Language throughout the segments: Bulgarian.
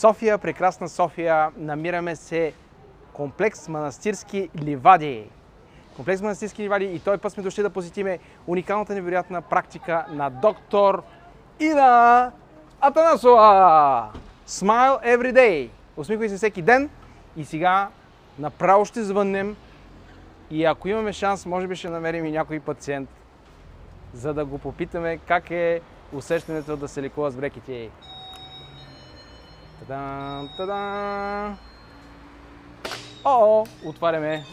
София, прекрасна София. Намираме се комплекс Манастирски ливади. Комплекс Манастирски ливади и той път сме дошли да посетиме уникалната невероятна практика на доктор Ина Атанасова. Smile every day. Усмихвай се всеки ден и сега направо ще звъннем и ако имаме шанс, може би ще намерим и някой пациент, за да го попитаме как е усещането да се лекува с брекети. Тадан, тадан. О, отваряме.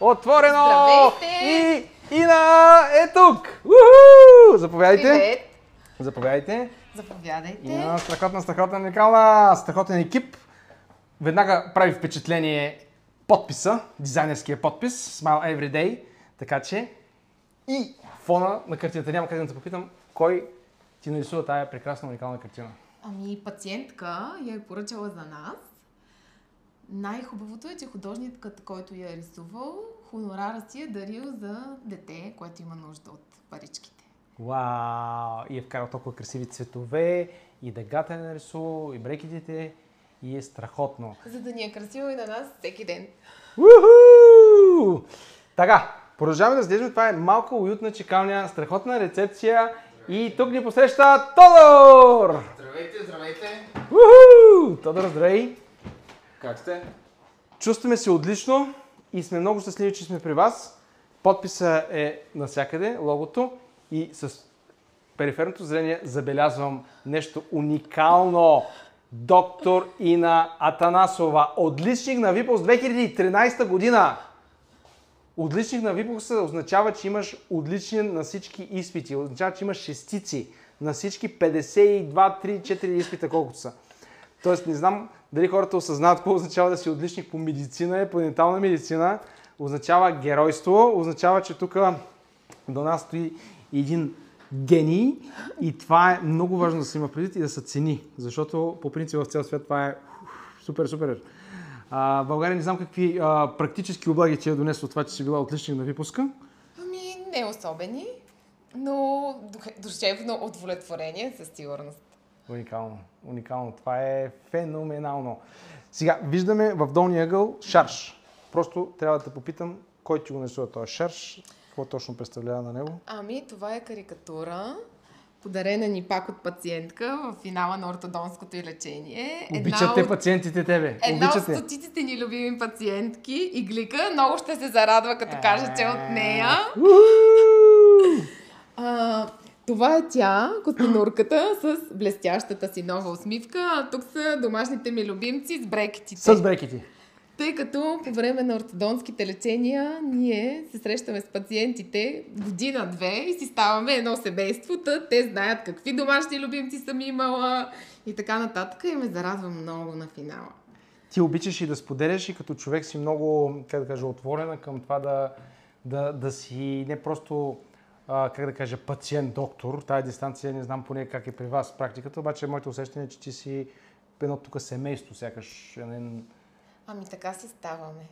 Отворено! Здравейте! И Ина е тук! Уху! Заповядайте. Привет! Заповядайте. Заповядайте. Ина, страхотна, страхотна, уникална, страхотен екип. Веднага прави впечатление подписа, дизайнерския подпис, Smile Every Day. Така че и фона на картината. Няма как да те попитам кой ти нарисува тая прекрасна, уникална картина. Ами пациентка я е поръчала за нас. Най-хубавото е, че художникът, който я е рисувал, хонорара си е дарил за дете, което има нужда от паричките. Вау! И е вкарал толкова красиви цветове, и дъгата е нарисувал, и брекетите, и е страхотно. За да ни е красиво и на нас всеки ден. Уху! Така, продължаваме да разглеждаме. Това е малко уютна чекалня, страхотна рецепция и тук ни посреща Тодор! Здравейте, здравейте! Уху! Тодор, здравей! Как сте? Чувстваме се отлично и сме много щастливи, че сме при вас. Подписа е навсякъде, логото и с периферното зрение забелязвам нещо уникално. Доктор Ина Атанасова, отличник на Випълс 2013 година. Отличник на Випълс означава, че имаш отличен на всички изпити. Означава, че имаш шестици на всички 52, 3, 4 изпита, колкото са. Тоест, не знам дали хората осъзнават какво означава да си отличник по медицина, по дентална медицина. Означава геройство, означава, че тук до нас стои един гений и това е много важно да се има предвид и да се цени, защото по принцип в цял свят това е супер, супер. А, България не знам какви а, практически облаги ти е донесло това, че си била отличник на випуска. Ами, не особени, но душевно удовлетворение със сигурност. Уникално, уникално. Това е феноменално. Сега, виждаме в долния ъгъл шарш. Просто трябва да те попитам, кой ти го нарисува този шарш, какво точно представлява на него. Ами, това е карикатура, подарена ни пак от пациентка в финала на ортодонското и лечение. Обичат те от- пациентите тебе. Една Обичат от те. стотиците ни любими пациентки, Иглика, много ще се зарадва, като каже, че е от нея. А, това е тя, костенурката, с блестящата си нова усмивка. А тук са домашните ми любимци с брекетите. С брекети. Тъй като по време на ортодонските лечения ние се срещаме с пациентите година-две и си ставаме едно семейство, те знаят какви домашни любимци съм имала и така нататък и ме зарадва много на финала. Ти обичаш и да споделяш и като човек си много, как да кажа, отворена към това да, да, да си не просто, а, как да кажа, пациент-доктор. Тая дистанция не знам поне как е при вас практиката, обаче моето усещане е, че ти си едно тук семейство, сякаш един Ами така си ставаме.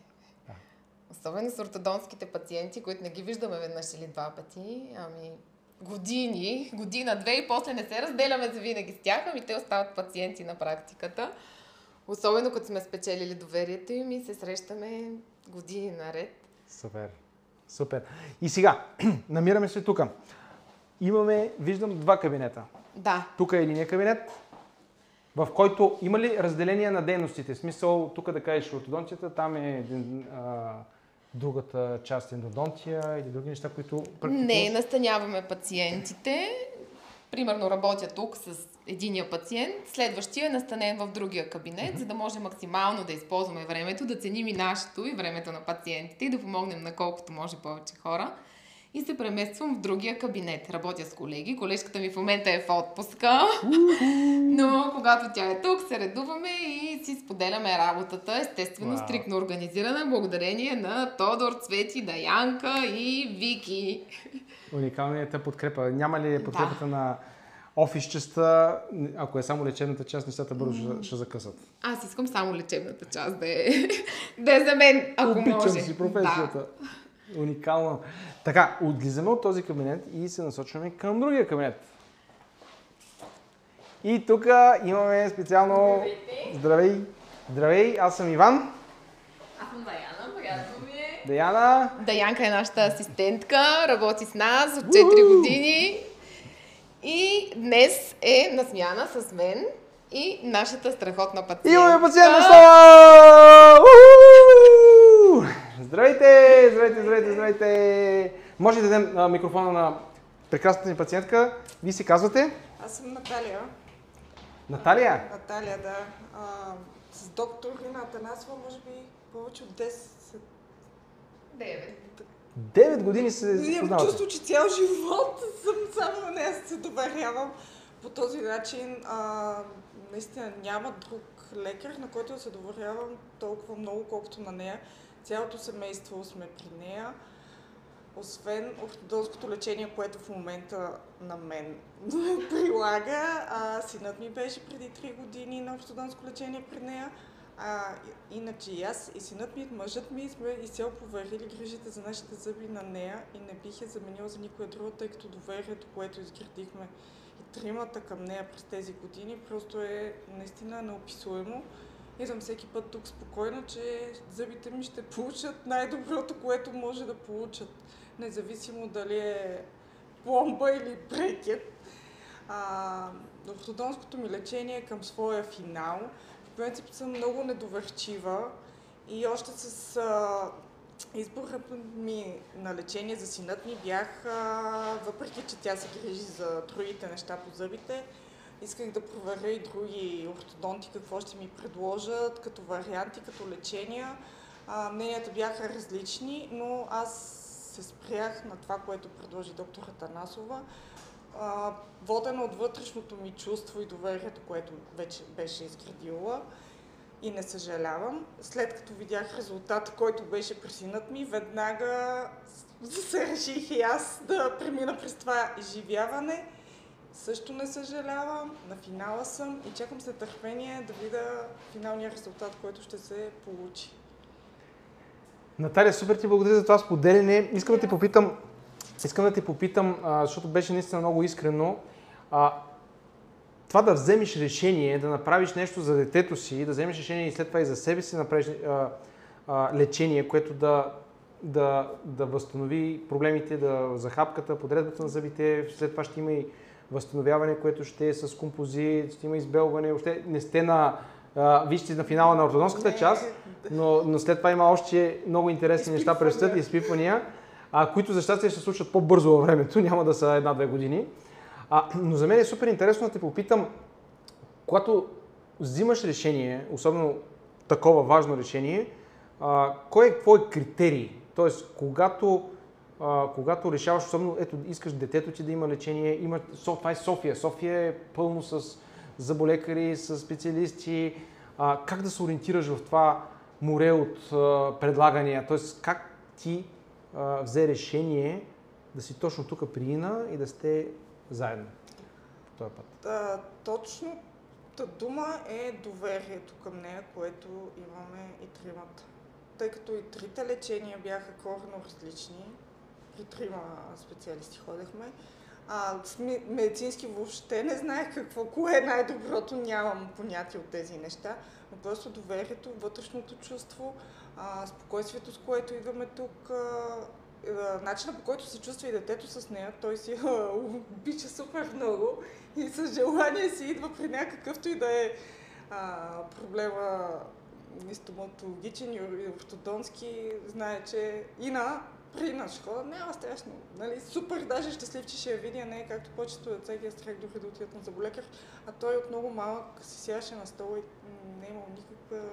Особено с ортодонските пациенти, които не ги виждаме веднъж или два пъти, ами години, година-две и после не се разделяме за винаги с тях, ами те остават пациенти на практиката. Особено като сме спечелили доверието им и се срещаме години наред. Супер. Супер. И сега, намираме се тук. Имаме, виждам, два кабинета. Да, Тук е единия кабинет, в който има ли разделение на дейностите? В смисъл, тук да кажеш ортодонцията, там е един, а, другата част ендодонтия или други неща, които практикуваш? не настаняваме пациентите. Примерно работя тук с единия пациент, следващия е настанен в другия кабинет, за да може максимално да използваме времето, да ценим и нашето и времето на пациентите и да помогнем на колкото може повече хора. И се премествам в другия кабинет. Работя с колеги. Колежката ми в момента е в отпуска. Но когато тя е тук, се редуваме и си споделяме работата. Естествено, Вау. стрикно организирана, благодарение на Тодор, Цвети, Даянка и Вики. Уникалната подкрепа. Няма ли подкрепата на офис частта, ако е само лечебната част, нещата бързо ще, ще закъсат? Аз искам само лечебната част да е, да е за мен, ако Обичам може. си професията. Уникално. Така, отлизаме от този кабинет и се насочваме към другия кабинет. И тук имаме специално... Здравей! Здравей, аз съм Иван. Аз съм Даяна, е. Даяна. Даянка е нашата асистентка, работи с нас от 4 години. И днес е на смяна с мен и нашата страхотна пациентка. Имаме пациент Слава! Уху! Здравейте! Здравейте, здравейте, здравейте! Може да дадем а, микрофона на прекрасната ни пациентка. Вие се казвате? Аз съм Наталия. Наталия? Наталия, да. А, с доктор Рина Атанасова, може би повече от 10. Девет. 9 години се Имам познавате. чувство, че цял живот съм само на нея се доверявам. По този начин а, наистина няма друг лекар, на който да се доверявам толкова много, колкото на нея. Цялото семейство сме при нея. Освен ортодонското лечение, което в момента на мен прилага, а, синът ми беше преди 3 години на ортодонско лечение при нея. А, и- иначе и аз, и синът ми, мъжът ми сме изцяло поверили грижите за нашите зъби на нея и не бих я заменила за никоя друга, тъй като доверието, което изградихме и тримата към нея през тези години, просто е наистина неописуемо. Идвам всеки път тук спокойна, че зъбите ми ще получат най-доброто, което може да получат. Независимо дали е пломба или брекет. А, ортодонското ми лечение е към своя финал. Принцип съм много недоверчива и още с а, избора ми на лечение за синът ми бях, а, въпреки че тя се грижи за другите неща по зъбите, исках да проверя и други ортодонти какво ще ми предложат като варианти, като лечения. А, мненията бяха различни, но аз се спрях на това, което предложи доктор Атанасова. А, водена от вътрешното ми чувство и доверието, което вече беше изградила и не съжалявам. След като видях резултата, който беше при синът ми, веднага се реших и аз да премина през това изживяване. Също не съжалявам, на финала съм и чакам с нетърпение да видя финалния резултат, който ще се получи. Наталия, супер ти благодаря за това споделяне. Искам да те попитам, искам да те попитам, защото беше наистина много искрено. Това да вземеш решение, да направиш нещо за детето си, да вземеш решение и след това и за себе си да направиш лечение, което да, да, да възстанови проблемите, да захапката, подредбата на зъбите, след това ще има и възстановяване, което ще е с композит, ще има избелване, въобще не сте на, а, вижте на финала на ортодонската част, но, но след това има още много интересни неща предстоят, изпипвания, а, които за щастие ще се случват по-бързо във времето, няма да са една-две години. А, но за мен е супер интересно да те попитам, когато взимаш решение, особено такова важно решение, а, кой е твой критерий? Тоест, когато, а, когато решаваш, особено, ето, искаш детето ти да има лечение, има, това е София. София е пълно с заболекари, с специалисти. А, как да се ориентираш в това море от а, предлагания? Тоест, как ти взе решение да си точно тук при Ина и да сте заедно по този път? А, точната дума е доверието към нея, което имаме и тримата. Тъй като и трите лечения бяха коренно различни, при трима специалисти ходехме, а, медицински въобще не знаех какво, кое е най-доброто, нямам понятие от тези неща, но просто доверието, вътрешното чувство, а, спокойствието, с което идваме тук, а, а, начина по който се чувства и детето с нея, той си а, обича супер много и с желание си идва при някакъвто и да е а, проблема стоматологичен и ортодонски, знае, че Ина при ще хода, няма страшно. Нали? Супер, даже щастлив, че ще я видя, не е както повечето деца ги е страх дори да отидат на заболекар, а той от много малък си сядаше на стола и не е имал никаква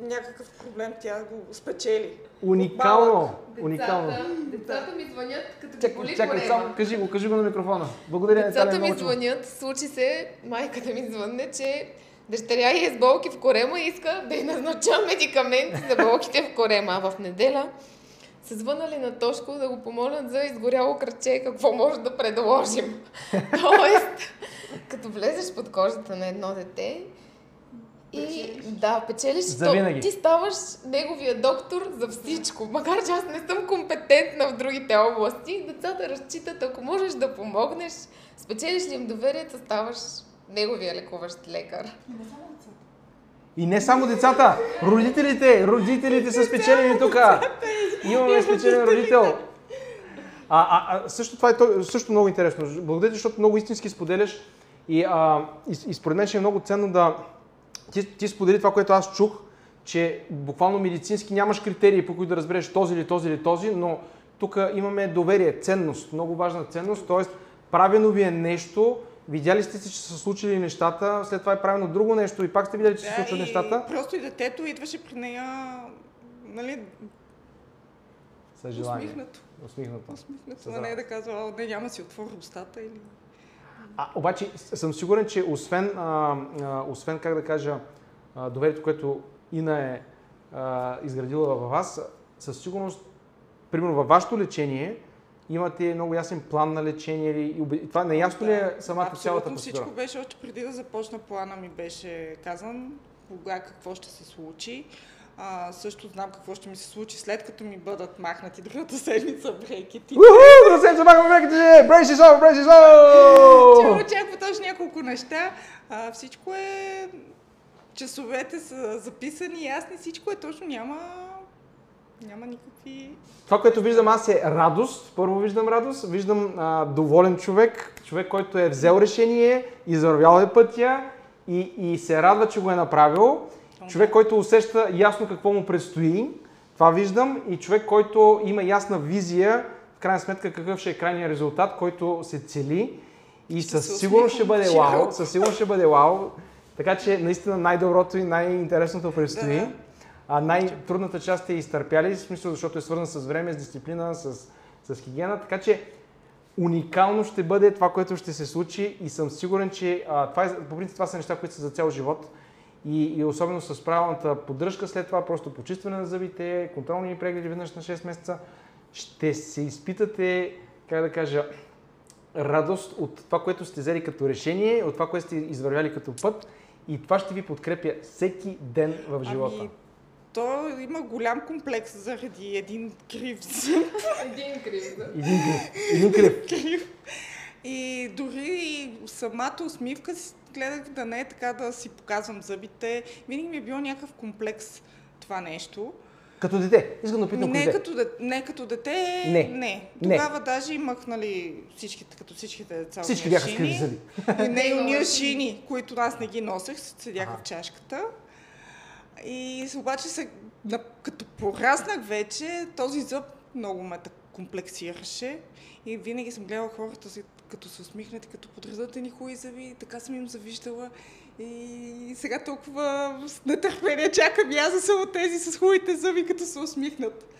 някакъв проблем, тя го спечели. Уникално! Уникално! Децата, децата ми звънят, като ги Чакай, боли чакай, корема. само кажи го, кажи го на микрофона. Благодаря, Децата Наталия, ми звънят, случи се, майката ми звънне, че дъщеря й е с болки в корема и иска да й назнача медикаменти за болките в корема. А в неделя са звънали на Тошко да го помолят за изгоряло кръче, какво може да предложим. Тоест, като влезеш под кожата на едно дете И да, печелиш, За то, винаги. ти ставаш неговия доктор за всичко. Макар че аз не съм компетентна в другите области, децата разчитат, ако можеш да помогнеш, спечелиш ли им доверието, ставаш неговия лекуващ лекар. И не само децата, родителите, родителите са спечелени тук. Имаме спечелен родител. А, а, а също това е също много интересно. Благодаря ти, защото много истински споделяш и, а, и, и според мен ще е много ценно да ти, ти сподели това, което аз чух, че буквално медицински нямаш критерии, по които да разбереш този или този или този, но тук имаме доверие, ценност, много важна ценност, т.е. правено ви е нещо, видяли сте се, че са случили нещата, след това е правено друго нещо и пак сте видяли, че се случват нещата. Просто и детето идваше при нея, нали, С желание. усмихнато. Усмихнато. Усмихнато, С а не да казва, «О, не, няма си отвори устата или... А, обаче съм сигурен, че освен, а, а, освен как да кажа, а, доверието, което Ина е а, изградила във вас, със сигурност, примерно във вашето лечение, имате много ясен план на лечение или и това неясно ли е самата Абсолютно цялата процедура? всичко беше, още преди да започна плана ми беше казан кога какво ще се случи. А, също знам какво ще ми се случи след като ми бъдат махнати другата седмица брекети. Уху! Да се замахвам бреките! Brace yourself! Brace Че yourself! очаква точно няколко неща. А, всичко е... Часовете са записани, ясни, всичко е точно, няма... Няма никакви... Това, което виждам аз е радост. Първо виждам радост, виждам а, доволен човек, човек, който е взел решение, извървял е пътя и, и се радва, че го е направил. Човек, който усеща ясно какво му предстои. Това виждам. И човек, който има ясна визия, в крайна сметка какъв ще е крайният резултат, който се цели. И Ще със сигурност ще бъде вау. Със сигурност ще бъде вау. Така че наистина най-доброто и най-интересното предстои. Да. А най-трудната част е изтърпяли, в смисъл, защото е свързан с време, с дисциплина, с, с хигиена. Така че уникално ще бъде това, което ще се случи и съм сигурен, че а, това е, по принцип това са неща, които са за цял живот. И, и особено с правилната поддръжка след това, просто почистване на зъбите, контролни прегледи веднъж на 6 месеца, ще се изпитате, как да кажа, радост от това, което сте взели като решение, от това, което сте извървяли като път и това ще ви подкрепя всеки ден в живота. Ами, то има голям комплекс заради един крив зъб. Един крив. да. Един крив. Един крив. крив. И дори самата усмивка си гледах да не е така да си показвам зъбите. Винаги ми е било някакъв комплекс това нещо. Като дете. Искам да питам не, като дете. не като дете, Не. не. Не. Тогава даже имах, нали, всичките, като всичките деца. Всички бяха с шини. криви зъби. Не, и уния шини, които аз не ги носех, седяха Ага. в чашката. И обаче се, като пораснах вече, този зъб много ме комплексираше. И винаги съм гледала хората, си, като се усмихнат и като подредат едни хубави зъби, така съм им завиждала. И сега толкова с нетърпение чакам и аз съм от тези с хубавите зъби, като се усмихнат.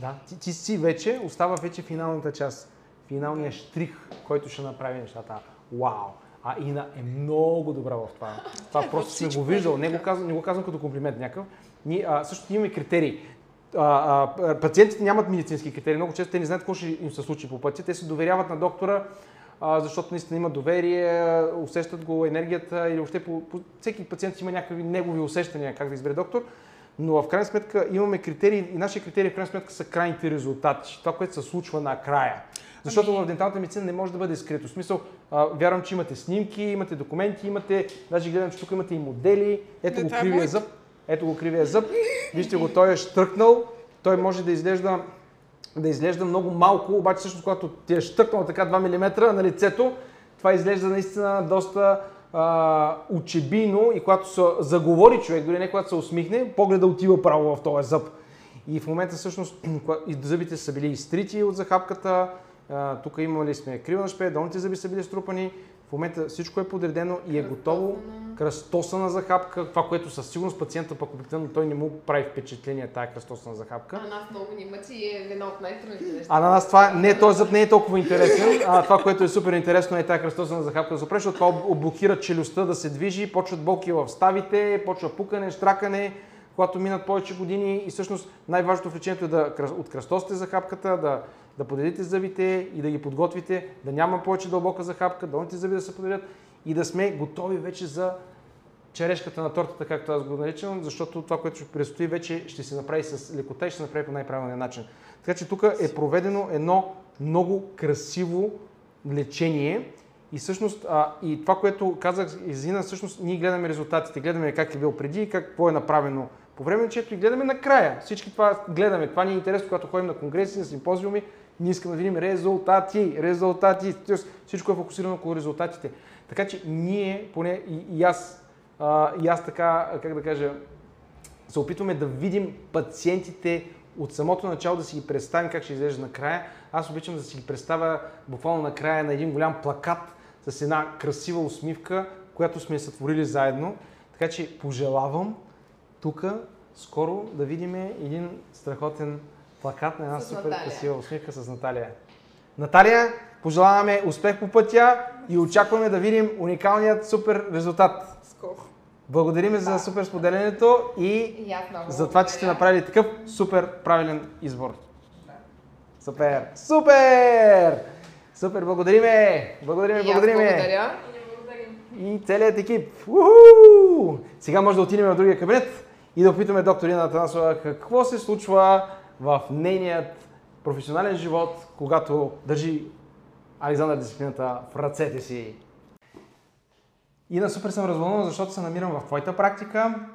Да, ти, ти си вече, остава вече финалната част. Финалният штрих, който ще направи нещата. Вау! А Ина е много добра в това. Това Тя е просто сме го виждал. Не го, казвам, не го казвам като комплимент някакъв. Ние, а, също имаме критерии. А, а, пациентите нямат медицински критерии. Много често те не знаят какво ще им се случи по пътя. Те се доверяват на доктора, а, защото наистина има доверие, усещат го енергията или въобще по, по, всеки пациент има някакви негови усещания как да избере доктор. Но в крайна сметка имаме критерии и нашите критерии в крайна сметка са крайните резултати. Това, което се случва накрая. Защото Ами- в денталната медицина не може да бъде скрито. В смисъл, а, вярвам, че имате снимки, имате документи, имате, даже гледам, че тук имате и модели. Ето Не, го е кривия моето. зъб. Ето го кривия зъб. Вижте го, той е штръкнал. Той може да изглежда, да изглежда много малко, обаче всъщност когато ти е штръкнал така 2 мм на лицето, това изглежда наистина доста а, учебийно и когато се заговори човек, дори не когато се усмихне, погледа отива право в този зъб. И в момента всъщност и зъбите са били изтрити от захапката, тук имали сме крива на шпе, долните зъби са били струпани, в момента всичко е подредено и е готово. Кръстосана захапка, това, което със сигурност пациента пък обикновено той не му прави впечатление тая кръстосана захапка. А нас много ни мъчи и е една от най-трудните неща. А на нас това не, този зъб не е толкова интересен. А това, което е супер интересно е тази кръстосана захапка да се това блокира челюстта да се движи, почват болки в ставите, почва пукане, штракане, когато минат повече години и всъщност най-важното в лечението е да кръс- откръстосите захапката, да, да подредите зъбите и да ги подготвите, да няма повече дълбока захапка, долните зъби да се подредят и да сме готови вече за черешката на тортата, както аз го наричам, защото това, което ще предстои, вече ще се направи с лекота и ще се направи по най-правилния начин. Така че тук е проведено едно много красиво лечение и всъщност, а, и това, което казах Изина, всъщност ние гледаме резултатите, гледаме как е било преди и как, какво е направено по време на чето и гледаме накрая. Всички това гледаме. Това ни е интересно, когато ходим на конгреси, на симпозиуми, ние искаме да видим резултати, резултати. Тоест, всичко е фокусирано около резултатите. Така че ние, поне и, и аз, а, и аз така, как да кажа, се опитваме да видим пациентите от самото начало да си ги представим как ще изглежда накрая. Аз обичам да си ги представя буквално накрая на един голям плакат с една красива усмивка, която сме сътворили заедно. Така че пожелавам тук скоро да видим един страхотен плакат на една С супер Наталия. красива усмивка с Наталия. Наталия, пожелаваме успех по пътя и очакваме да видим уникалният супер резултат. Скоро. Благодариме за супер споделянето и И за това, че сте направили такъв супер правилен избор. Супер! Супер! Супер! Благодариме! Благодариме, И благодариме! благодаря. И целият екип. Уху! Сега може да отидем в другия кабинет и да опитаме доктор Ина Атанасова какво се случва в нейният професионален живот, когато държи Александър дисциплината в ръцете си. Ина, супер съм развълнуван, защото се намирам в твоята практика.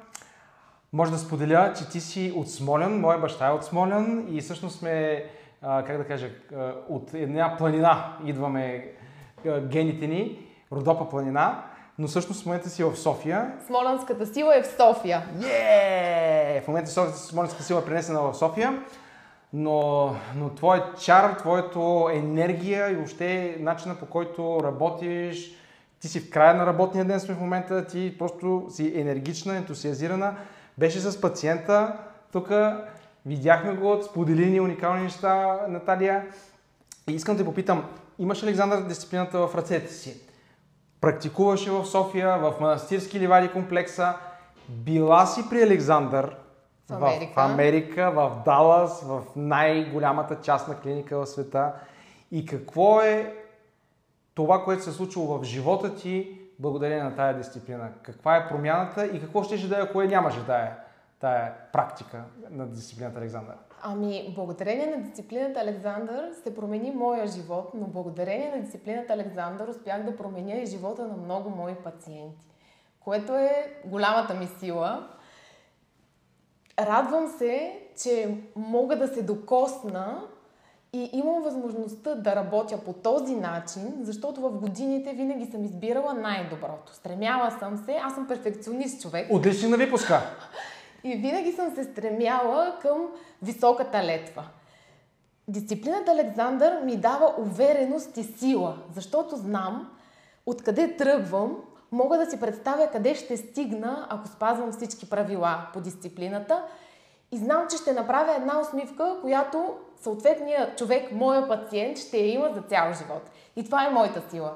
Може да споделя, че ти си от Смолян, моя баща е от Смолян и всъщност сме, как да кажа, от една планина идваме гените ни, Родопа планина, но всъщност в момента си в София. Смолянската сила е в София. Yeah! В момента София, Смолянска сила е пренесена в София, но, но твоят чар, твоето енергия и въобще начина по който работиш, ти си в края на работния ден сме в момента, ти просто си енергична, ентусиазирана. Беше с пациента, тук видяхме го, сподели ни уникални неща, Наталия. И искам да те попитам, имаш Александър дисциплината в ръцете си? Практикуваше в София, в манастирски ливади комплекса. Била си при Александър В в Америка. Америка, в Далас, в най-голямата частна клиника в света. И какво е това, което се е случило в живота ти благодарение на тая дисциплина? Каква е промяната и какво ще да е, ако я нямаше тая, тая практика на дисциплината Александър? Ами, благодарение на дисциплината Александър се промени моя живот, но благодарение на дисциплината Александър успях да променя и живота на много мои пациенти, което е голямата ми сила. Радвам се, че мога да се докосна и имам възможността да работя по този начин, защото в годините винаги съм избирала най-доброто. Стремяла съм се, аз съм перфекционист човек. Отлични на випуска! И винаги съм се стремяла към високата летва. Дисциплината Александър ми дава увереност и сила, защото знам откъде тръгвам, мога да си представя къде ще стигна, ако спазвам всички правила по дисциплината и знам, че ще направя една усмивка, която съответният човек, моя пациент, ще я има за цял живот. И това е моята сила.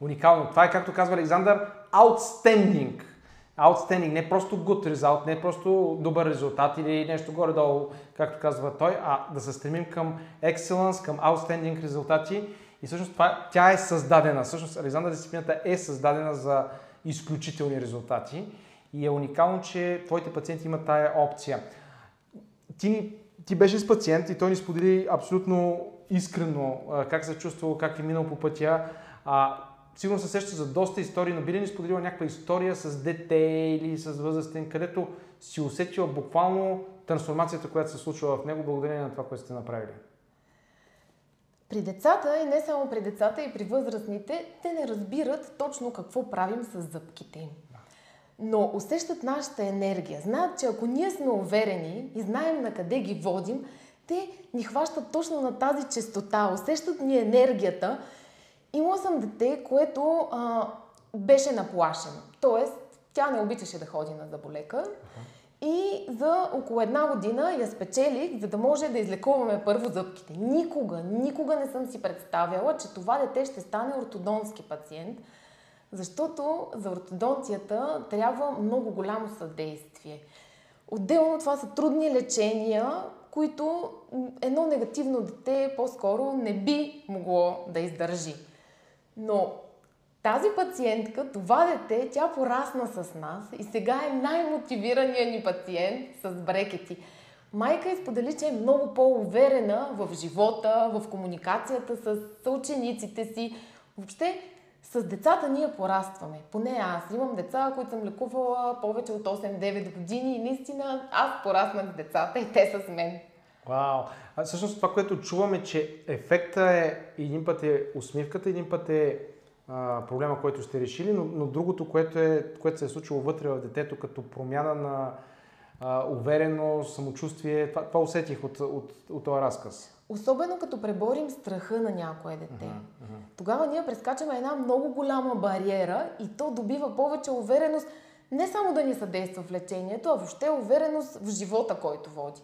Уникално. Това е, както казва Александър, outstanding. Outstanding, не просто good result, не просто добър резултат или нещо горе-долу, както казва той, а да се стремим към excellence, към outstanding резултати. И всъщност това, тя е създадена. Всъщност Александър дисциплината е създадена за изключителни резултати. И е уникално, че твоите пациенти имат тая опция. Ти, ти беше с пациент и той ни сподели абсолютно искрено как се е чувствал, как е минал по пътя. А, сигурно се сеща за доста истории, но би ли ни споделила някаква история с дете или с възрастен, където си усетила буквално трансформацията, която се случва в него, благодарение на това, което сте направили? При децата, и не само при децата, и при възрастните, те не разбират точно какво правим с зъбките им. Но усещат нашата енергия. Знаят, че ако ние сме уверени и знаем на къде ги водим, те ни хващат точно на тази частота, усещат ни енергията. Имала съм дете, което а, беше наплашено. Тоест, тя не обичаше да ходи на заболекар. И за около една година я спечелих, за да може да излекуваме първо зъбките. Никога, никога не съм си представяла, че това дете ще стане ортодонски пациент, защото за ортодонцията трябва много голямо съдействие. Отделно това са трудни лечения, които едно негативно дете по-скоро не би могло да издържи. Но Тази пациентка, това дете, тя порасна с нас и сега е най-мотивираният ни пациент с брекети. Майка изподели, че е много по-уверена в живота, в комуникацията с съучениците си. Въобще, с децата ние порастваме. Поне аз. Имам деца, които съм лекувала повече от 8-9 години и наистина аз пораснах с децата и те с мен. Вау! А всъщност това, което чуваме, че ефекта е един път е усмивката, един път е а, проблема, който сте решили, но, но другото, което, е, което се е случило вътре в детето, като промяна на а, увереност, самочувствие, това, това усетих от, от, от този разказ. Особено като преборим страха на някое дете. Uh-huh, uh-huh. Тогава ние прескачаме една много голяма бариера и то добива повече увереност не само да ни съдейства в лечението, а въобще увереност в живота, който води.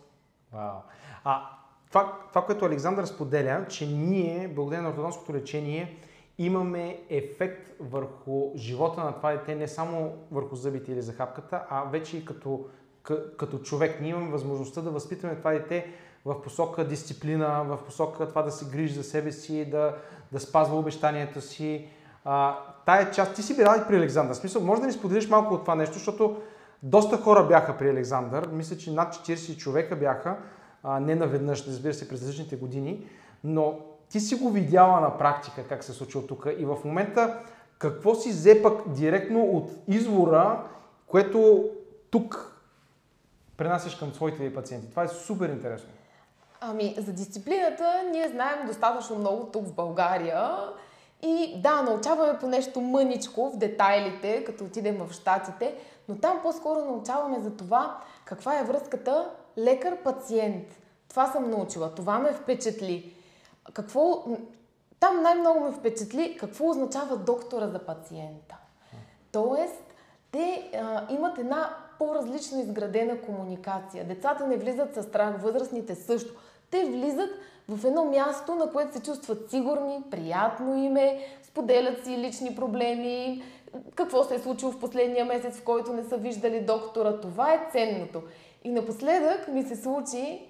Вау. А това, това, което Александър споделя, че ние, благодарение на ортодонското лечение, имаме ефект върху живота на това дете, не само върху зъбите или захапката, а вече и като, като човек. Ние имаме възможността да възпитаме това дете в посока дисциплина, в посока това да се грижи за себе си, да, да спазва обещанията си. А, тая част, ти си била и при Александър. Смисъл, може да ни споделиш малко от това нещо, защото доста хора бяха при Александър. Мисля, че над 40 човека бяха, а, не наведнъж, разбира се, през различните години, но ти си го видяла на практика как се случва тук и в момента какво си взе пък директно от извора, което тук пренасяш към своите пациенти. Това е супер интересно. Ами, за дисциплината ние знаем достатъчно много тук в България. И да, научаваме по нещо мъничко в детайлите, като отидем в Штатите, но там по-скоро научаваме за това каква е връзката лекар-пациент. Това съм научила, това ме впечатли. Какво... Там най-много ме впечатли какво означава доктора за пациента. Тоест, те а, имат една по-различно изградена комуникация. Децата не влизат със страх, възрастните също. Те влизат в едно място, на което се чувстват сигурни, приятно име, споделят си лични проблеми, какво се е случило в последния месец, в който не са виждали доктора. Това е ценното. И напоследък ми се случи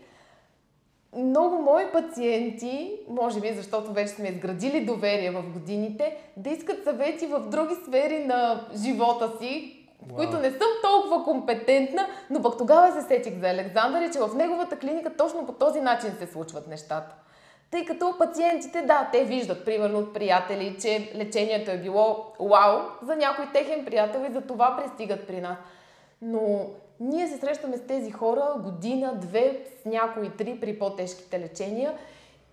много мои пациенти, може би защото вече сме изградили доверие в годините, да искат съвети в други сфери на живота си, в които не съм толкова компетентна, но пък тогава се сетих за Александър и че в неговата клиника точно по този начин се случват нещата. Тъй като пациентите, да, те виждат, примерно от приятели, че лечението е било вау за някой техен приятел и за това пристигат при нас. Но ние се срещаме с тези хора година, две, с някои три при по-тежките лечения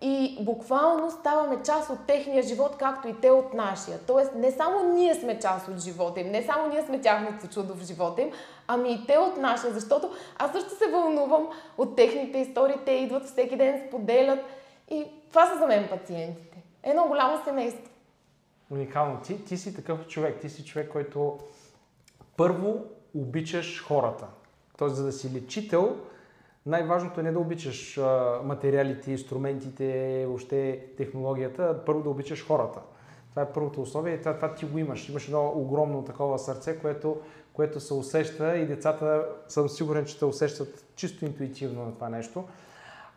и буквално ставаме част от техния живот, както и те от нашия. Тоест не само ние сме част от живота им, не само ние сме тяхното чудо в живота им, ами и те от нашия, защото аз също се вълнувам от техните истории, те идват всеки ден, споделят и това са за мен пациентите. Едно голямо семейство. Уникално. Ти, ти си такъв човек. Ти си човек, който първо обичаш хората. Тоест, за да си лечител, най-важното е не да обичаш материалите, инструментите, въобще технологията, първо да обичаш хората. Това е първото условие и това, това ти го имаш. Имаш едно огромно такова сърце, което, което се усеща и децата съм сигурен, че те усещат чисто интуитивно на това нещо.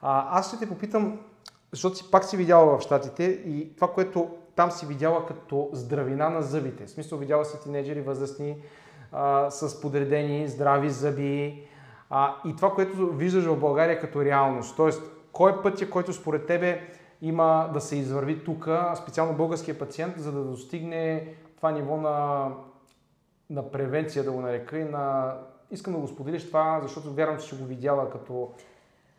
А, аз ще те попитам, защото си пак си видяла в Штатите и това, което там си видяла като здравина на зъбите. В смисъл видяла си тинейджери възрастни а, с подредени здрави зъби, а, и това, което виждаш в България като реалност. Тоест, кой е пътя, който според тебе има да се извърви тук, специално българския пациент, за да достигне това ниво на, на превенция, да го нарека, и на... Искам да го споделиш това, защото вярвам, че ще го видяла като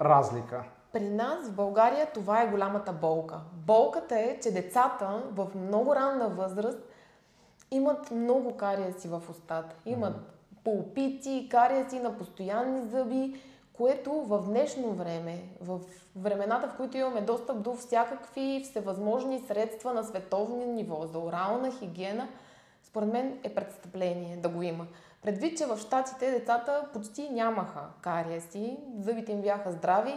разлика. При нас в България това е голямата болка. Болката е, че децата в много ранна възраст имат много кариеси в устата. Имат пулпити, кариеси на постоянни зъби, което в днешно време, в времената, в които имаме достъп до всякакви всевъзможни средства на световни ниво за орална хигиена, според мен е престъпление да го има. Предвид, че в Штатите децата почти нямаха кариеси, зъбите им бяха здрави,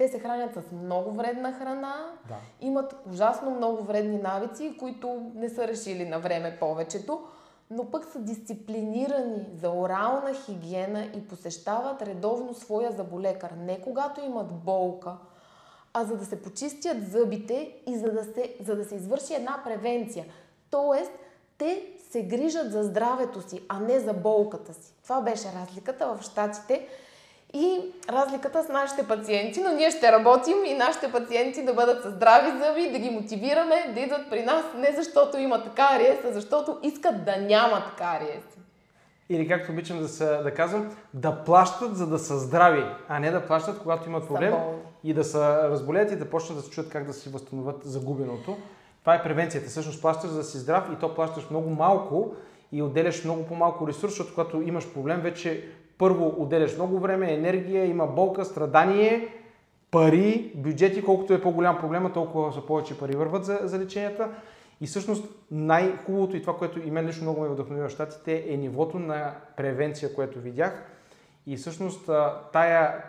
те се хранят с много вредна храна, да. имат ужасно много вредни навици, които не са решили на време повечето но пък са дисциплинирани за орална хигиена и посещават редовно своя заболекар. Не когато имат болка, а за да се почистят зъбите и за да се, за да се извърши една превенция. Тоест, те се грижат за здравето си, а не за болката си. Това беше разликата в щатите и разликата с нашите пациенти, но ние ще работим и нашите пациенти да бъдат с здрави зъби, да ги мотивираме да идват при нас не защото имат кариес, а защото искат да нямат кариес. Или както обичам да, се, да казвам, да плащат за да са здрави, а не да плащат когато имат проблем и да се разболеят и да почнат да се чуят как да си възстановят загубеното. Това е превенцията. Всъщност плащаш за да си здрав и то плащаш много малко и отделяш много по-малко ресурс, защото когато имаш проблем, вече първо отделяш много време, енергия, има болка, страдание, пари, бюджети, колкото е по-голям проблема, толкова са повече пари върват за, за леченията. И всъщност най-хубавото и това, което и мен лично много ме вдъхнови в щатите е нивото на превенция, което видях. И всъщност тая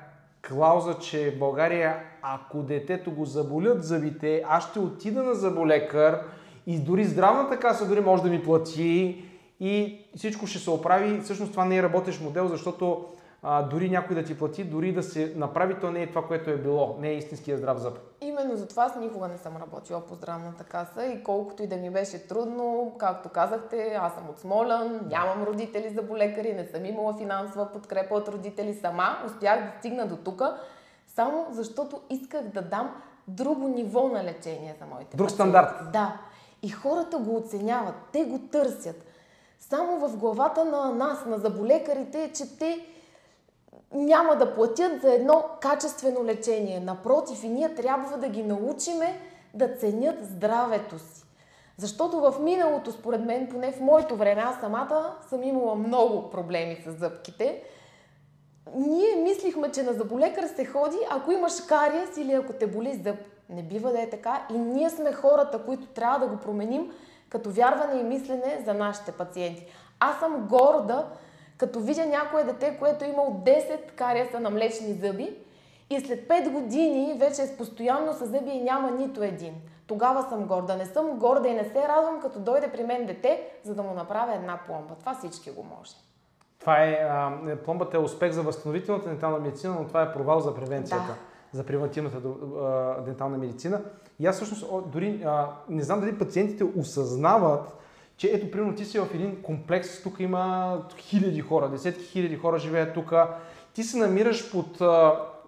клауза, че в България, ако детето го заболят зъбите, аз ще отида на зъболекар и дори здравната каса дори може да ми плати и всичко ще се оправи. Всъщност това не е работещ модел, защото а, дори някой да ти плати, дори да се направи, то не е това, което е било. Не е истинския здрав зъб. Именно за това аз никога не съм работила по здравната каса и колкото и да ми беше трудно, както казахте, аз съм от Смолян, нямам родители за болекари, не съм имала финансова подкрепа от родители сама, успях да стигна до тук, само защото исках да дам друго ниво на лечение за моите Друг пациенти. стандарт. Да. И хората го оценяват, те го търсят. Само в главата на нас, на заболекарите, е, че те няма да платят за едно качествено лечение. Напротив, и ние трябва да ги научиме да ценят здравето си. Защото в миналото, според мен, поне в моето време, аз самата съм имала много проблеми с зъбките. Ние мислихме, че на заболекар се ходи, ако имаш кариес или ако те боли зъб. Не бива да е така. И ние сме хората, които трябва да го променим като вярване и мислене за нашите пациенти. Аз съм горда, като видя някое дете, което е имал 10 кариеса на млечни зъби и след 5 години вече е с постоянно със зъби и няма нито един. Тогава съм горда. Не съм горда и не се радвам, като дойде при мен дете, за да му направя една пломба. Това всички го може. Това е, а, пломбата е успех за възстановителната дентална медицина, но това е провал за превенцията, Да. За превентивната дентална медицина. И аз всъщност дори не знам дали пациентите осъзнават, че ето, примерно, ти си в един комплекс, тук има хиляди хора, десетки хиляди хора живеят тук. Ти се намираш под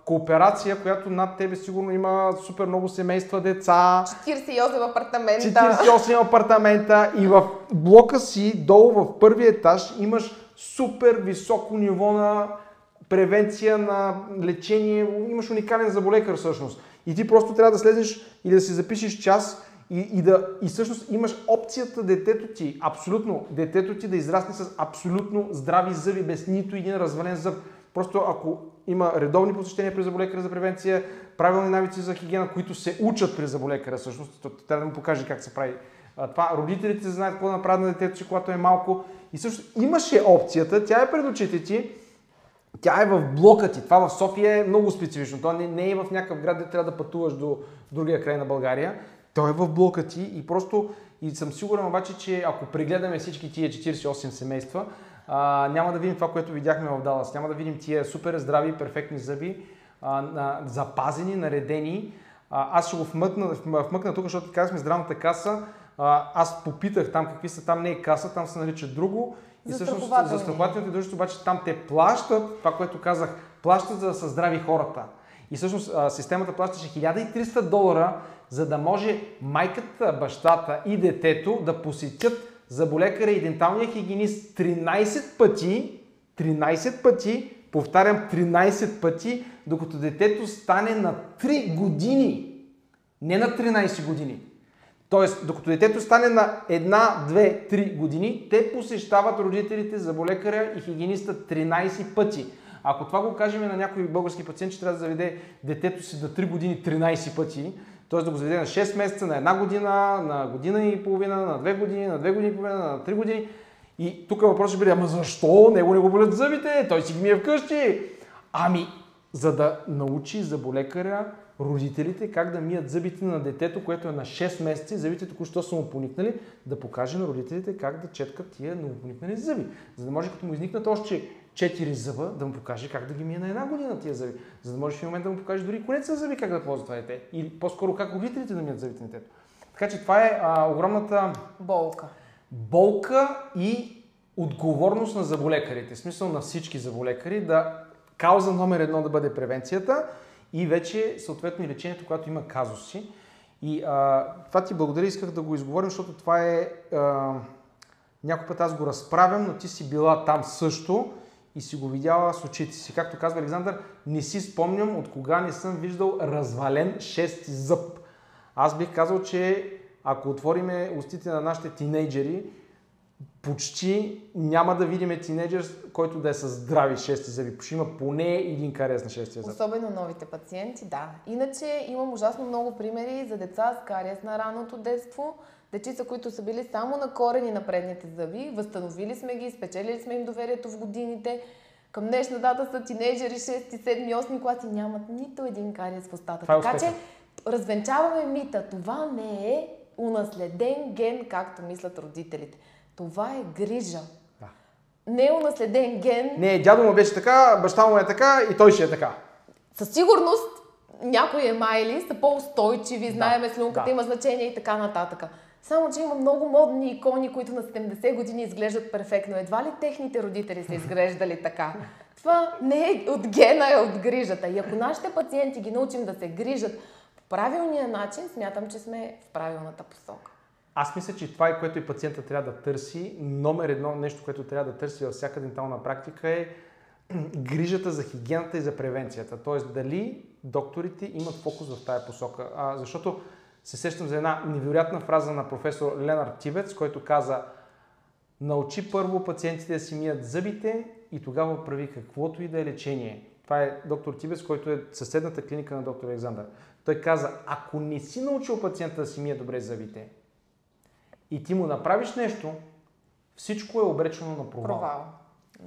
кооперация, която над тебе сигурно има супер много семейства, деца, 48 апартамента. 48 апартамента и в блока си, долу в първия етаж, имаш супер високо ниво на превенция, на лечение. Имаш уникален заболекар всъщност. И ти просто трябва да слезеш или да си запишеш час и, и, да, и всъщност имаш опцията детето ти, абсолютно, детето ти да израсне с абсолютно здрави зъби, без нито един развален зъб. Просто ако има редовни посещения при заболекара за превенция, правилни навици за хигиена, които се учат при заболекара всъщност, то трябва да му покаже как се прави това. Родителите знаят какво да направят на детето си, когато е малко. И също имаше опцията, тя е пред очите ти, тя е в блока ти. Това в София е много специфично. То не, не е в някакъв град, де трябва да пътуваш до другия край на България. Той е в блока ти и просто и съм сигурен обаче, че ако прегледаме всички тия 48 семейства, а, няма да видим това, което видяхме в Далас. Няма да видим тия супер здрави, перфектни зъби, а, на, запазени, наредени. А, аз ще го вмъкна, вмъкна тук, защото казахме здравната каса. А, аз попитах там какви са, там не е каса, там се нарича друго. И всъщност Застрахователни. застрахователните дружества обаче там те плащат, това, което казах, плащат за да са здрави хората. И всъщност системата плащаше 1300 долара, за да може майката, бащата и детето да посетят заболекаря и денталния хигиенист 13 пъти, 13 пъти, повтарям 13 пъти, докато детето стане на 3 години. Не на 13 години. Тоест, докато детето стане на една, две, три години, те посещават родителите заболекаря и хигиениста 13 пъти. Ако това го кажем на някой български пациент, че трябва да заведе детето си на 3 години 13 пъти, т.е. да го заведе на 6 месеца, на една година, на година и половина, на 2 години, на 2 години и половина, на 3 години. И тук въпросът ще бъде, ама защо? Него не го болят зъбите, той си ги мие вкъщи. Ами, за да научи заболекаря родителите как да мият зъбите на детето, което е на 6 месеца и зъбите току-що са му поникнали, да покаже на родителите как да четкат тия новопоникнали зъби. За да може като му изникнат още 4 зъба, да му покаже как да ги мие на една година тия зъби. За да може в един момент да му покаже дори конеца зъби как да ползва това дете. Или по-скоро как родителите да мият зъбите на детето. Така че това е а, огромната Болка. болка и отговорност на заболекарите. В смисъл на всички заболекари да кауза номер едно да бъде превенцията и вече съответно и лечението, когато има казуси. И а, това ти благодаря, исках да го изговорим, защото това е... А, някой път аз го разправям, но ти си била там също и си го видяла с очите си. Както казва Александър, не си спомням от кога не съм виждал развален шести зъб. Аз бих казал, че ако отвориме устите на нашите тинейджери, почти няма да видим тинейджър, който да е с здрави шести зъби. Ще има поне един кариес на шестия зъб. Особено новите пациенти, да. Иначе имам ужасно много примери за деца с кариес на ранното детство, дечица, които са били само на корени на предните зъби, възстановили сме ги, спечелили сме им доверието в годините. Към днешна дата са тинейджери 6, 7, 8 класи, нямат нито един кариес в устата. Това е така че развенчаваме мита. Това не е унаследен ген, както мислят родителите. Това е грижа. Да. Не е унаследен ген. Не, дядо му беше така, баща му е така и той ще е така. Със сигурност някои емайли са по-устойчиви, знаеме слюнката да. има значение и така нататък. Само, че има много модни икони, които на 70 години изглеждат перфектно. Едва ли техните родители са изглеждали така? Това не е от гена, е от грижата. И ако нашите пациенти ги научим да се грижат по правилния начин, смятам, че сме в правилната посока. Аз мисля, че това е което и пациента трябва да търси. Номер едно нещо, което трябва да търси във всяка дентална практика е грижата за хигиената и за превенцията. Тоест дали докторите имат фокус в тая посока. А, защото се сещам за една невероятна фраза на професор Ленар Тибец, който каза научи първо пациентите да си мият зъбите и тогава прави каквото и да е лечение. Това е доктор Тибец, който е съседната клиника на доктор Александър. Той каза, ако не си научил пациента да си мие добре зъбите и ти му направиш нещо, всичко е обречено на провал. Провал.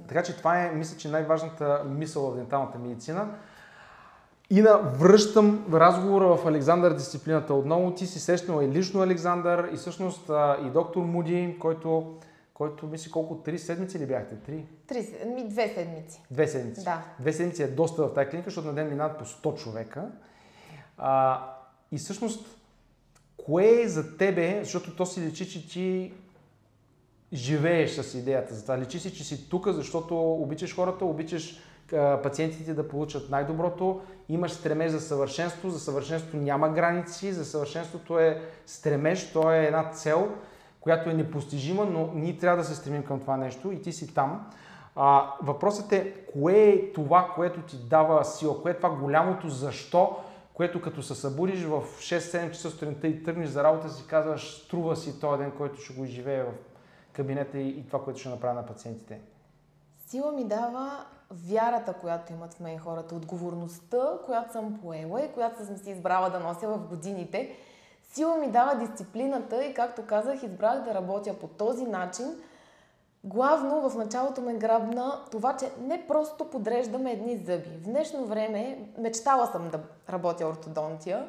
Така че това е, мисля, че най-важната мисъл в денталната медицина. И на връщам разговора в Александър дисциплината отново. Ти си срещнала и лично Александър, и всъщност и доктор Муди, който, който мисли колко, три седмици ли бяхте? Три? Три, ми, две седмици. Две седмици. Да. Две седмици е доста в тази клиника, защото на ден минават по 100 човека. А, и всъщност, кое е за тебе, защото то си личи, че ти живееш с идеята за това. Личи си, че си тук, защото обичаш хората, обичаш пациентите да получат най-доброто, имаш стремеж за съвършенство, за съвършенството няма граници, за съвършенството е стремеж, то е една цел, която е непостижима, но ние трябва да се стремим към това нещо и ти си там. А, въпросът е, кое е това, което ти дава сила, кое е това голямото защо, което като се събудиш в 6-7 часа сутринта и тръгнеш за работа, си казваш, струва си този ден, който ще го изживее в кабинета и, и това, което ще направя на пациентите. Сила ми дава вярата, която имат в мен хората, отговорността, която съм поела и която съм си избрала да нося в годините. Сила ми дава дисциплината и, както казах, избрах да работя по този начин. Главно в началото ме грабна това, че не просто подреждаме едни зъби. В днешно време мечтала съм да работя ортодонтия.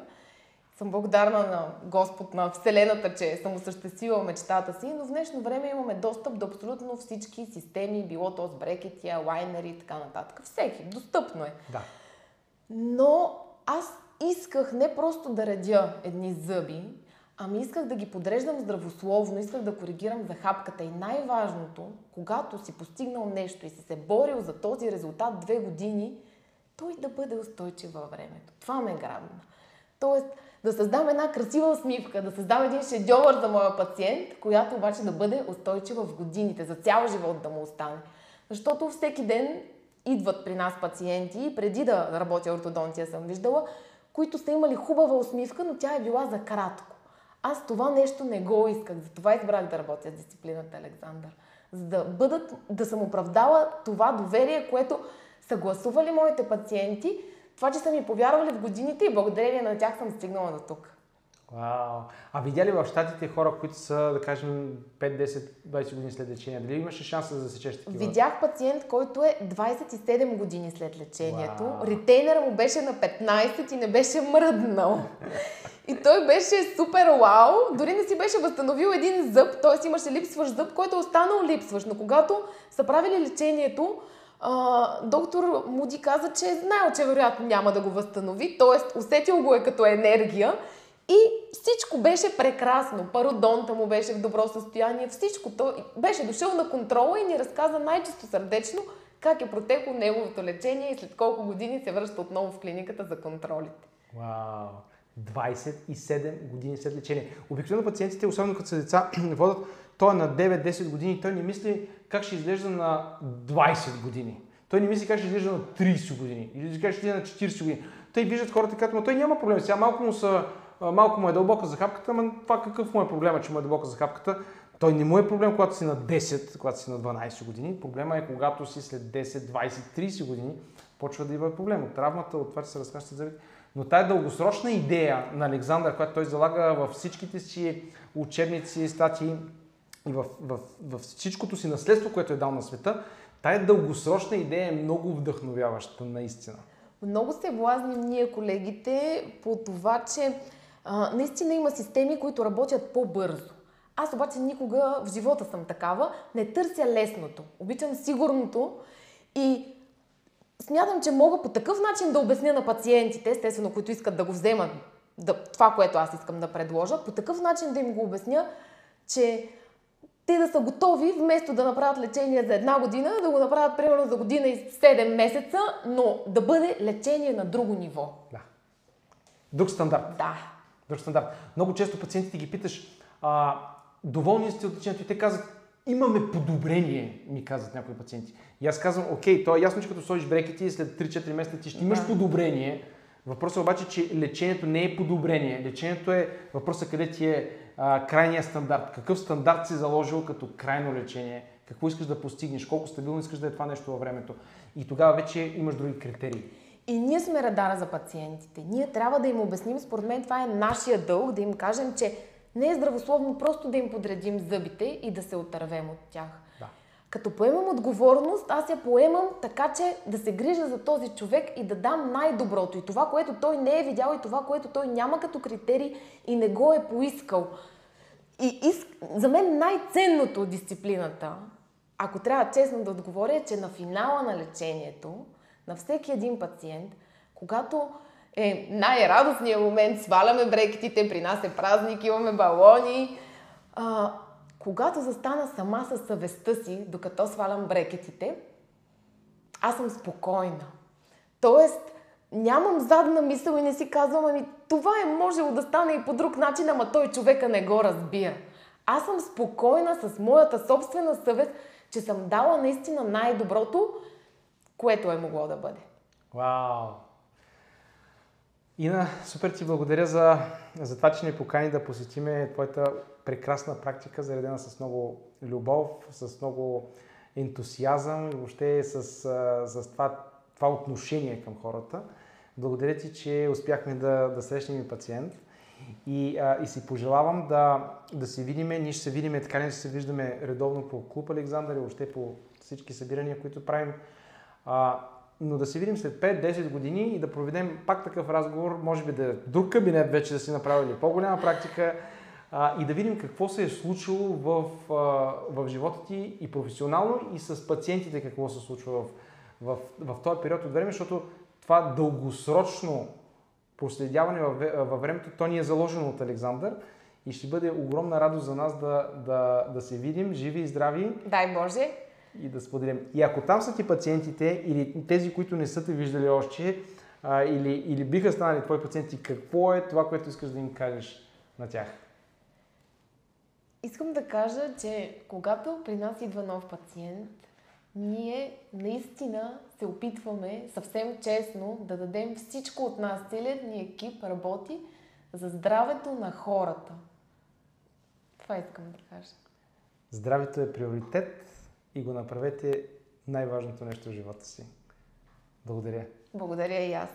Съм благодарна на Господ, на Вселената, че съм осъществила мечтата си, но в днешно време имаме достъп до абсолютно всички системи, било то с брекети, лайнери и така нататък. Всеки, достъпно е. Да. Но аз исках не просто да редя едни зъби, ами исках да ги подреждам здравословно, исках да коригирам захапката. И най-важното, когато си постигнал нещо и си се борил за този резултат две години, той да бъде устойчив във времето. Това ме грабна. Тоест, да създам една красива усмивка, да създам един шедьовър за моя пациент, която обаче да бъде устойчива в годините, за цял живот да му остане. Защото всеки ден идват при нас пациенти, преди да работя ортодонтия съм виждала, които са имали хубава усмивка, но тя е била за кратко. Аз това нещо не го исках, затова избрах да работя с дисциплината Александър. За да бъдат, да съм оправдала това доверие, което са гласували моите пациенти, това, че са ми повярвали в годините и благодарение на тях съм стигнала до тук. Вау. А видя ли в щатите хора, които са, да кажем, 5, 10, 20 години след лечение? Дали имаше шанса да засечеш такива? Видях пациент, който е 27 години след лечението. Вау. Ретейнера му беше на 15 и не беше мръднал. И той беше супер вау. Дори не си беше възстановил един зъб, т.е. имаше липсващ зъб, който е останал липсващ. Но когато са правили лечението, а, доктор Муди каза, че е знаел, че вероятно няма да го възстанови, т.е. усетил го е като енергия И всичко беше прекрасно. Пародонта му беше в добро състояние, всичко. Той беше дошъл на контрола и ни разказа най-чисто сърдечно как е протекло неговото лечение и след колко години се връща отново в клиниката за контролите. Вау! 27 години след лечение. Обикновено пациентите, особено като са деца, водят, той е на 9-10 години, той не мисли как ще изглежда на 20 години. Той не мисли как ще изглежда на 30 години или как ще изглежда на 40 години. Те виждат хората, като му той няма проблем. Сега малко му, са, малко му е дълбока захапката, но това какъв му е проблема, че му е дълбока захапката? Той не му е проблем, когато си на 10, когато си на 12 години. Проблема е, когато си след 10, 20, 30 години, почва да има проблем от травмата, от това, че се разкащат зъбите. Но тая дългосрочна идея на Александър, която той залага във всичките си учебници, статии и в, в, в всичкото си наследство, което е дал на света, тая дългосрочна идея е много вдъхновяваща, наистина. Много се блазним ние, колегите, по това, че а, наистина има системи, които работят по-бързо. Аз обаче никога в живота съм такава. Не търся лесното. Обичам сигурното и смятам, че мога по такъв начин да обясня на пациентите, естествено, които искат да го вземат, да, това, което аз искам да предложа, по такъв начин да им го обясня, че те да са готови, вместо да направят лечение за една година, да го направят примерно за година и 7 месеца, но да бъде лечение на друго ниво. Да. Друг стандарт. Да. Друг стандарт. Много често пациентите ги питаш, а, доволни сте от лечението и те казват, имаме подобрение, ми казват някои пациенти. И аз казвам, окей, то е ясно, че като сложиш брекети след 3-4 месеца ти ще имаш подобрение. Въпросът е обаче, че лечението не е подобрение. Лечението е въпросът къде ти е а, крайния стандарт. Какъв стандарт си заложил като крайно лечение? Какво искаш да постигнеш? Колко стабилно искаш да е това нещо във времето? И тогава вече имаш други критерии. И ние сме радара за пациентите. Ние трябва да им обясним, според мен това е нашия дълг, да им кажем, че не е здравословно просто да им подредим зъбите и да се отървем от тях. Да. Като поемам отговорност, аз я поемам така, че да се грижа за този човек и да дам най-доброто. И това, което той не е видял, и това, което той няма като критерий и не го е поискал. И иск... за мен най-ценното от дисциплината, ако трябва честно да отговоря, е, че на финала на лечението, на всеки един пациент, когато е най-радостният момент, сваляме брекетите, при нас е празник, имаме балони, а, когато застана сама със съвестта си, докато свалям брекетите, аз съм спокойна. Тоест, нямам задна мисъл и не си казвам, ами това е можело да стане и по друг начин, ама той човека не го разбира. Аз съм спокойна с моята собствена съвест, че съм дала наистина най-доброто, което е могло да бъде. Вау! Ина, супер ти благодаря за, за това, че ни покани да посетиме твоята прекрасна практика, заредена с много любов, с много ентусиазъм и въобще с, с това, това отношение към хората. Благодаря ти, че успяхме да, да срещнем и пациент. И, а, и си пожелавам да, да се видиме. Ние ще се видиме, така не ще се виждаме редовно по Клуб Александър и въобще по всички събирания, които правим. А, но да се видим след 5-10 години и да проведем пак такъв разговор, може би да е друг кабинет вече да си направили по-голяма практика а, и да видим какво се е случило в, а, в живота ти и професионално и с пациентите какво се случва в, в, в този период от време, защото това дългосрочно проследяване във, във времето, то ни е заложено от Александър и ще бъде огромна радост за нас да, да, да се видим живи и здрави Дай Боже! И да споделим. И ако там са ти пациентите или тези, които не са те виждали още, а, или, или биха станали твои пациенти, какво е това, което искаш да им кажеш на тях? Искам да кажа, че когато при нас идва нов пациент, ние наистина се опитваме съвсем честно да дадем всичко от нас. Целият ни екип работи за здравето на хората. Това искам да кажа. Здравето е приоритет и го направете най-важното нещо в живота си. Благодаря. Благодаря и аз.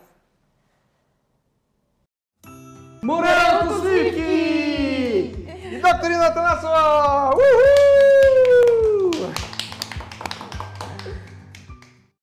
Моралното сливки! И докторина Танасова! Уху!